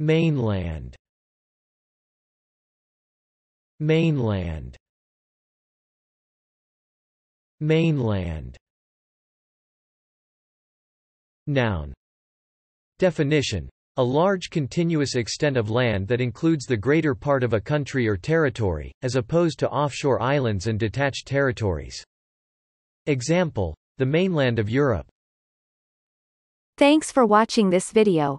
Mainland Mainland Mainland Noun Definition a large continuous extent of land that includes the greater part of a country or territory, as opposed to offshore islands and detached territories. Example, the mainland of Europe. Thanks for watching this video.